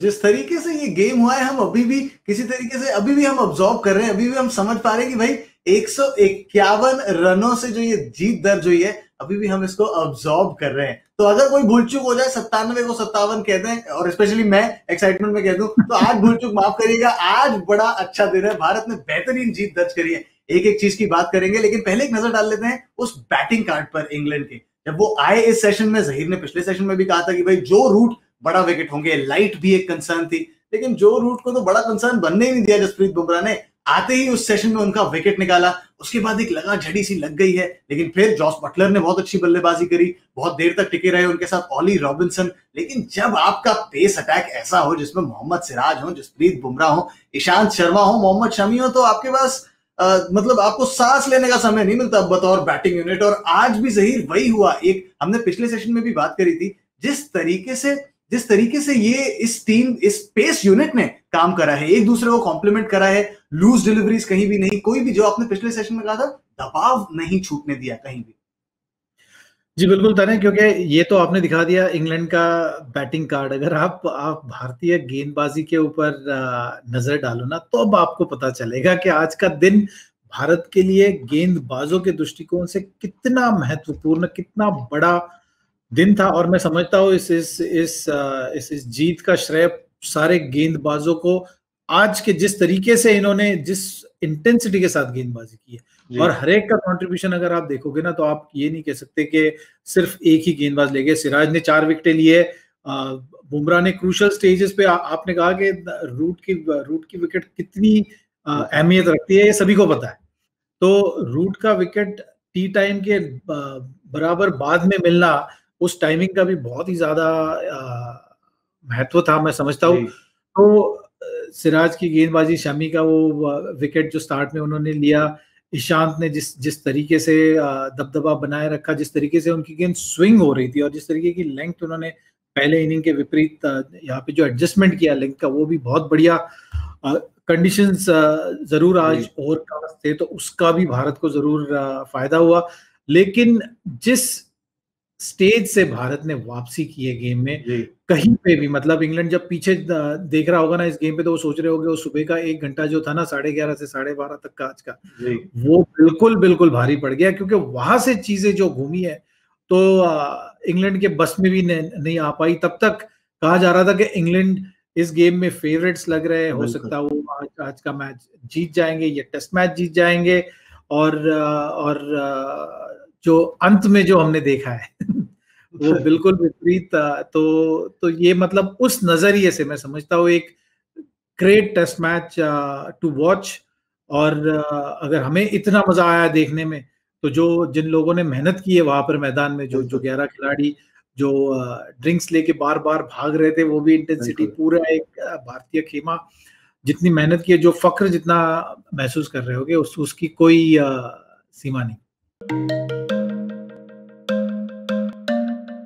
जिस तरीके से ये गेम हुआ है, हम अभी भी किसी तरीके से अभी भी हम ऑब्जॉर्व कर रहे हैं, अभी भी हम समझ पा रहे हैं कि भाई एक सौ इक्यावन रनों से जो ये जीत दर्ज हुई है अभी भी हम इसको ऑब्जॉर्व कर रहे हैं। तो अगर कोई भूल चूक हो जाए, सत्तानवे को सत्तावन कहते हैं, और स्पेशली मैं एक्साइटमेंट में कह दूँ तो आज भूल चूक माफ़ करिएगा, आज बड़ा अच्छा दिन है, भारत ने बेहतरीन जीत दर्ज करी है। एक एक चीज़ की बात करेंगे, लेकिन पहले एक नज़र डाल लेते हैं उस बैटिंग कार्ड पर इंग्लैंड के। जब वो आए इस सेशन में, जहीर ने पिछले सेशन में भी कहा था कि भाई, जो रूट बड़ा विकेट होंगे लाइट भी एक कंसर्न थी। लेकिन जो रूट को तो बड़ा कंसर्न बनने ही नहीं दिया जसप्रीत बुमराह ने। आते ही उस सेशन में उनका विकेट निकाला। उसके बाद एक लगा झड़ी सी लग गई है। लेकिन फिर जॉस बटलर ने बहुत अच्छी बल्लेबाजी करी। बहुत देर तक टिके रहे उनके साथ ऑली रॉबिन्सन लेकिन जब आपका पेस अटैक ऐसा हो जिसमें मोहम्मद सिराज हो, जसप्रीत बुमराह हो, ईशांत शर्मा हो, मोहम्मद शमी हो तो आपके पास आ, मतलब आपको सांस लेने का समय नहीं मिलता बतौर बैटिंग यूनिट और आज भी जहीर वही हुआ। एक हमने पिछले सेशन में भी बात करी थी जिस तरीके से जिस तरीके से ये इस टीम इस पेस यूनिट ने काम करा है एक दूसरे को कॉम्प्लीमेंट करा है लूज डिलीवरीज कहीं भी नहीं कोई भी जो आपने पिछले सेशन में कहा था दबाव नहीं छूटने दिया कहीं भी। जी बिल्कुल तने क्योंकि ये तो आपने दिखा दिया इंग्लैंड का बैटिंग कार्ड। अगर आप आप भारतीय गेंदबाजी के ऊपर नज़र डालो ना तो अब आपको पता चलेगा कि आज का दिन भारत के लिए गेंदबाजों के दृष्टिकोण से कितना महत्वपूर्ण कितना बड़ा दिन था। और मैं समझता हूँ इस इस इस इस, इस जीत का श्रेय सारे गेंदबाजों को आज के जिस तरीके से इन्होंने जिस इंटेंसिटी के साथ गेंदबाजी की है और हर एक का कंट्रीब्यूशन अगर आप देखोगे ना तो आप ये नहीं कह सकते कि सिर्फ़ एक ही गेंदबाज ले गए। सिराज ने चार विकेटें लिए बुमराह ने क्रूशल स्टेजेस पे आ, आपने कहा कि रूट की रूट की विकेट कितनी अहमियत रखती है ये सभी को पता है। तो रूट का विकेट टी टाइम के बराबर बाद में मिलना उस टाइमिंग का भी बहुत ही ज़्यादा महत्व था मैं समझता हूँ। तो सिराज की गेंदबाजी शमी का वो विकेट जो स्टार्ट में उन्होंने लिया ईशांत ने जिस जिस तरीके से दबदबा बनाए रखा जिस तरीके से उनकी गेंद स्विंग हो रही थी और जिस तरीके की लेंथ उन्होंने पहले इनिंग के विपरीत यहाँ पे जो एडजस्टमेंट किया लेंथ का वो भी बहुत बढ़िया कंडीशंस ज़रूर आज और थे तो उसका भी भारत को ज़रूर फ़ायदा हुआ। लेकिन जिस स्टेज से भारत ने वापसी की है गेम में। कहीं पे भी मतलब इंग्लैंड जब पीछे देख रहा होगा ना इस गेम पे तो वो सोच रहे होंगे वो सुबह का एक घंटा जो था ना साढ़े ग्यारह से साढ़े बारह तक का आज का वो बिल्कुल बिल्कुल भारी पड़ गया क्योंकि वहाँ से चीज़ें जो घूमी है तो इंग्लैंड के बस में भी नहीं आ पाई। तब तक कहा जा रहा था कि इंग्लैंड इस गेम में फेवरेट्स लग रहे हैं हो सकता है वो आज, आज का मैच जीत जाएँगे या टेस्ट मैच जीत जाएँगे और और जो अंत में जो हमने देखा है वो बिल्कुल विपरीत तो तो ये मतलब उस नज़रिए से मैं समझता हूँ एक great test match to watch और अगर हमें इतना मज़ा आया देखने में तो जो जिन लोगों ने मेहनत की है वहाँ पर मैदान में जो जो ग्यारह खिलाड़ी जो ड्रिंक्स लेके बार बार भाग रहे थे वो भी इंटेंसिटी पूरा एक भारतीय खेमा जितनी मेहनत की है जो फख्र जितना महसूस कर रहे होगे उस उसकी कोई सीमा नहीं।